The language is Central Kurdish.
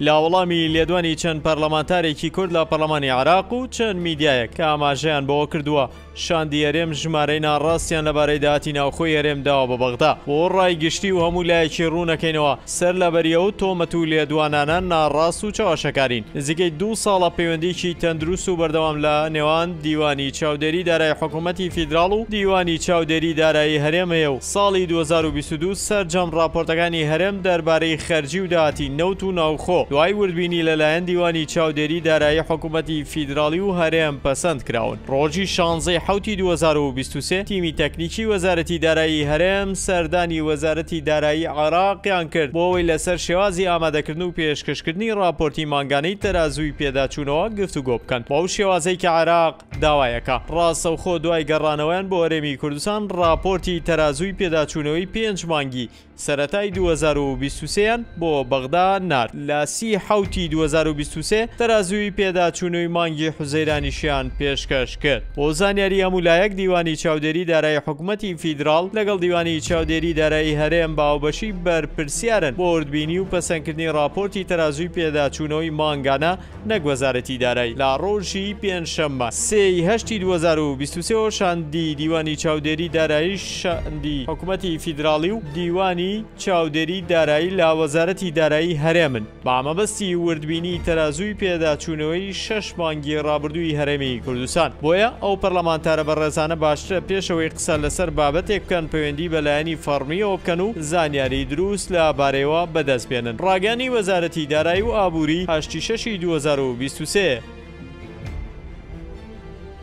لە وەڵامی لێدوانی چەند پەرلەمانتارێکی کورد لە پەرلەمانی عێراق و چەند میدیایەک کە ئاماژەیان بەوە کردووە شاندی هەرێم ژمارەی ناڕاستیان لەبارەی داهاتی ناوخۆی هەرێم داوە بە بەغدا و ڕای گشتی و هەموو لایەکی ڕوونەکەینەوە سەر لەبەری ئەو تۆمەت و لێدوانانە ناڕاست و چەواشەکارین نزیکەی دوو ساڵە پەیوەندیکی تەندروست و بەردەوام لە نێوان دیوانی چاودێری دارای حکوومەتی فیدراڵ و دیوانی چاودێری دارایی هەرێم هەیە و ساڵی دوو هەزار و بیست و دوو سەرجەم ڕاپۆرتەکانی هەرێم دەربارەی خەرجی و داهاتی نەوت و ناوخۆ دوای وردبینی لەلایەن دیوانی چاودێری دارایی حکومەتی فیدراڵی و هەرێم پەسەند کراون. ڕۆژی شانزە ی حەوت ی دوو هەزار و بیست و سێ تیمی تەکنیکی وەزارەتی دارایی هەرێم سەردانی وەزارەتی دارایی عێراقیان کرد بۆ ئەوەی لەسەر شێوازی ئامادەکردن و پێشکەشکردنی ڕاپۆرتی مانگانەی تەرازووی پێداچوونەوە گفتوگۆ بکەن بەو شێوازەی کە عێراق داوایەکە. ڕاستەوخۆ دوای گەڕانەوەیان بۆ هەرێمی کوردستان ڕاپۆرتی تەرازووی پێداچوونەوەی پێنج مانگی سەرەتای دوو هەزار و بیست و سێ یان بۆ بەغدا نارد. لە سی حەوتی دوو هەزار و بیست و سێ تەرازووی پێداچوونەوەی مانگی حوزەیرانیشیان پێشکەش کرد. بۆ زانیاری هەموو لایەک دیوانی چاودێری دارایی حکومەتی فیدراڵ لەگەڵ دیوانی چاودێری دارایی هەرێم بە هاوبەشی بەرپرسیارن بۆ وردبینی و پەسەندکردنی ڕاپۆرتی تەرازووی پێداچوونەوەی مانگانە نەک وەزارەتی دارای، لە ڕۆژی پێنجشەممە سێ ی هەشتی دوو هەزار و بیست و سێ وە شاندی دیوانی چاودێری دارایی شاندی حکومەتی فیدراڵی و دیوانی چاودێری دارایی لە وەزارەتی دارایی هەرێمن بە مەبەستی وردبینی تەرازووی پێداچوونەوەی شەش مانگی ڕابردووی هەرێمی کوردستان بۆیە ئەو پەرلەمانتارە بەڕێزانە باشترە پێشەوەی قسە لەسەر بابەتێک بکەن پەوێندی بە لایەنی فەڕمیەوە بکەن و زانیاریی دروست لە بارەیەوە بەدەست بێنن. ڕاگەیاندنی وەزارەتی دارایی و ئابووری، هەشت ی شەش ی دوو هەزار و بیست و سێ.